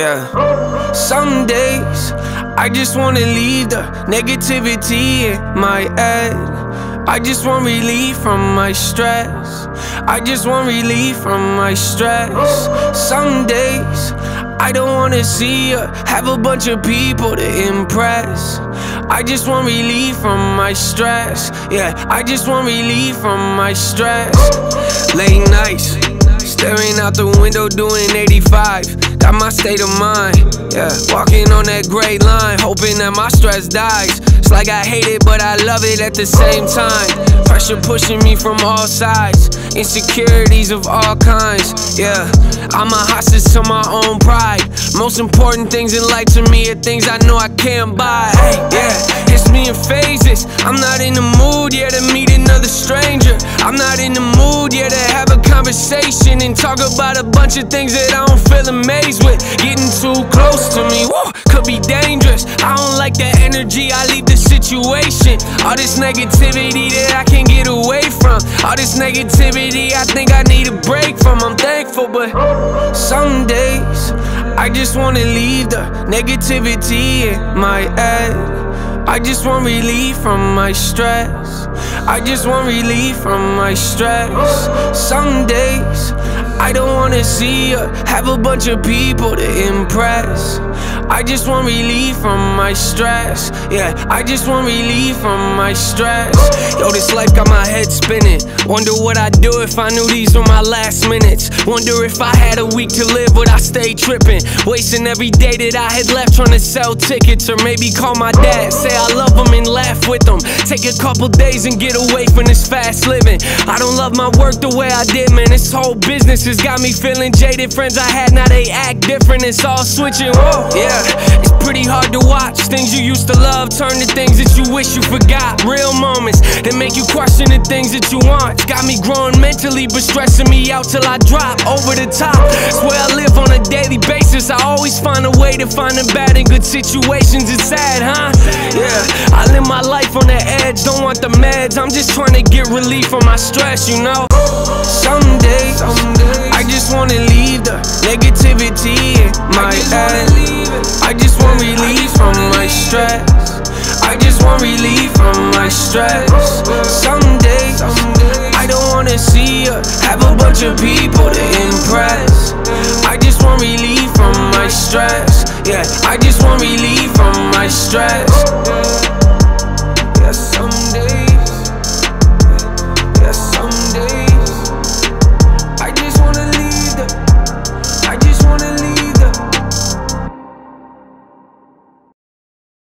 Yeah. Some days I just wanna leave the negativity in my head. I just want relief from my stress. I just want relief from my stress. Some days I don't wanna see or have a bunch of people to impress. I just want relief from my stress. Yeah, I just want relief from my stress. Late nights, staring out the window doing 85. Got my state of mind, yeah. Walking on that gray line, hoping that my stress dies. It's like I hate it, but I love it at the same time. Pressure pushing me from all sides, insecurities of all kinds, yeah. I'm a hostage to my own pride. Most important things in life to me are things I know I can't buy, yeah. Conversation and talk about a bunch of things that I don't feel amazed with. Getting too close to me, whoa, could be dangerous. I don't like that energy, I leave the situation. All this negativity that I can't get away from. All this negativity I think I need a break from. I'm thankful, but some days I just wanna leave the negativity in my head. I just want relief from my stress. I just want relief from my stress. Some days I don't wanna see or have a bunch of people to impress. I just want relief from my stress. Yeah, I just want relief from my stress. Yo, this life got my head spinning. Wonder what I'd do if I knew these were my last minutes. Wonder if I had a week to live, would I stay tripping? Wasting every day that I had left trying to sell tickets, or maybe call my dad, say I love him and laugh with him. Take a couple days and get away from this fast living. I don't love my work the way I did, man. This whole business has got me feeling jaded. Friends I had, now they act different. It's all switching. Whoa, yeah. It's pretty hard to watch things you used to love turn to things that you wish you forgot. Real moments that make you question the things that you want. Got me growing mentally, but stressing me out till I drop over the top. It's where I live on a daily basis. I always find a way to find the bad in good situations. It's sad, huh? Yeah, I live my life on the edge. Don't want the meds. I'm just trying to get relief from my stress, you know. Some days, stress. I just want relief from my stress. Some days I don't wanna see or have a bunch of people to impress. I just want relief from my stress. Yeah, I just want relief from my stress.